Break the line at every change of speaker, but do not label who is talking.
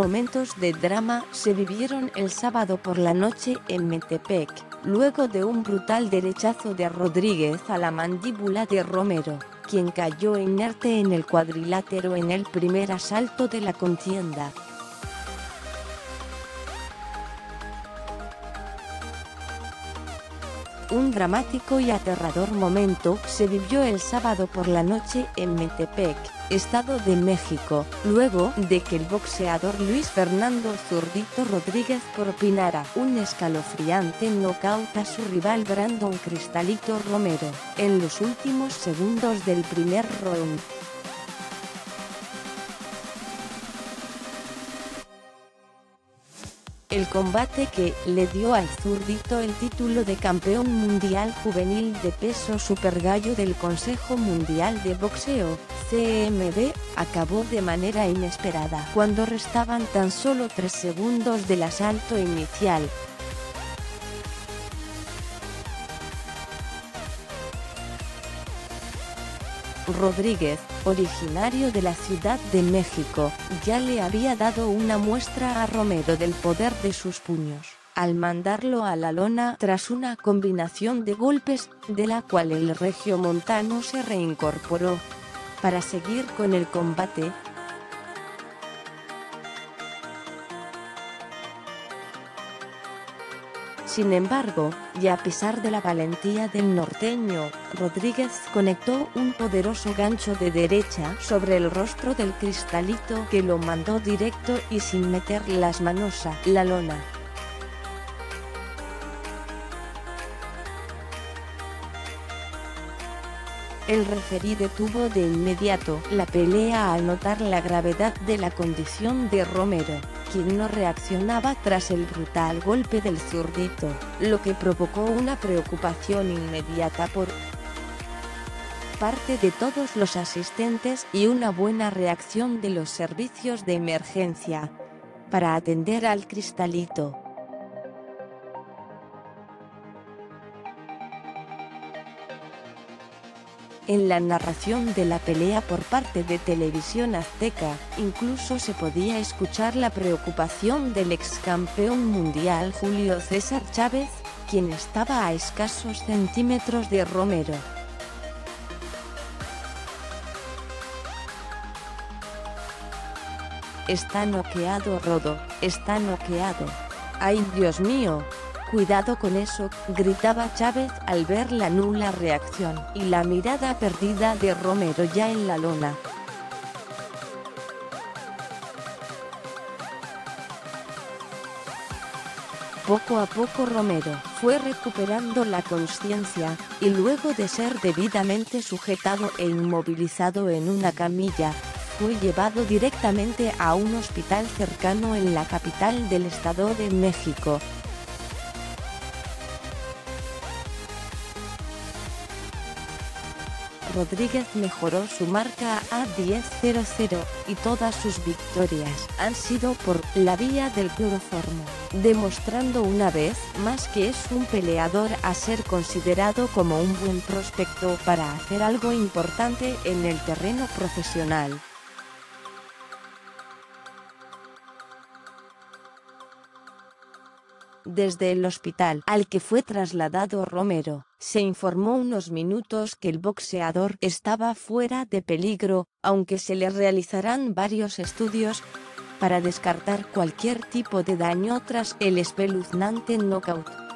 momentos de drama se vivieron el sábado por la noche en Metepec, luego de un brutal derechazo de Rodríguez a la mandíbula de Romero, quien cayó inerte en el cuadrilátero en el primer asalto de la contienda. Un dramático y aterrador momento se vivió el sábado por la noche en Metepec, Estado de México, luego de que el boxeador Luis Fernando Zurdito Rodríguez propinara un escalofriante knockout a su rival Brandon Cristalito Romero, en los últimos segundos del primer round. El combate que le dio al zurdito el título de campeón mundial juvenil de peso super gallo del Consejo Mundial de Boxeo, CMB, acabó de manera inesperada cuando restaban tan solo 3 segundos del asalto inicial, Rodríguez, originario de la Ciudad de México, ya le había dado una muestra a Romero del poder de sus puños, al mandarlo a la lona tras una combinación de golpes, de la cual el regio montano se reincorporó. Para seguir con el combate, Sin embargo, y a pesar de la valentía del norteño, Rodríguez conectó un poderoso gancho de derecha sobre el rostro del cristalito que lo mandó directo y sin meter las manos a la lona. El referí detuvo de inmediato la pelea al notar la gravedad de la condición de Romero quien no reaccionaba tras el brutal golpe del zurdito, lo que provocó una preocupación inmediata por parte de todos los asistentes y una buena reacción de los servicios de emergencia para atender al cristalito. En la narración de la pelea por parte de Televisión Azteca, incluso se podía escuchar la preocupación del ex campeón mundial Julio César Chávez, quien estaba a escasos centímetros de Romero. Está noqueado Rodo, está noqueado. ¡Ay Dios mío! Cuidado con eso, gritaba Chávez al ver la nula reacción y la mirada perdida de Romero ya en la lona. Poco a poco Romero fue recuperando la conciencia, y luego de ser debidamente sujetado e inmovilizado en una camilla, fue llevado directamente a un hospital cercano en la capital del estado de México, Rodríguez mejoró su marca a 10-0-0, y todas sus victorias han sido por la vía del cloroformo, demostrando una vez más que es un peleador a ser considerado como un buen prospecto para hacer algo importante en el terreno profesional. Desde el hospital al que fue trasladado Romero, se informó unos minutos que el boxeador estaba fuera de peligro, aunque se le realizarán varios estudios para descartar cualquier tipo de daño tras el espeluznante knockout.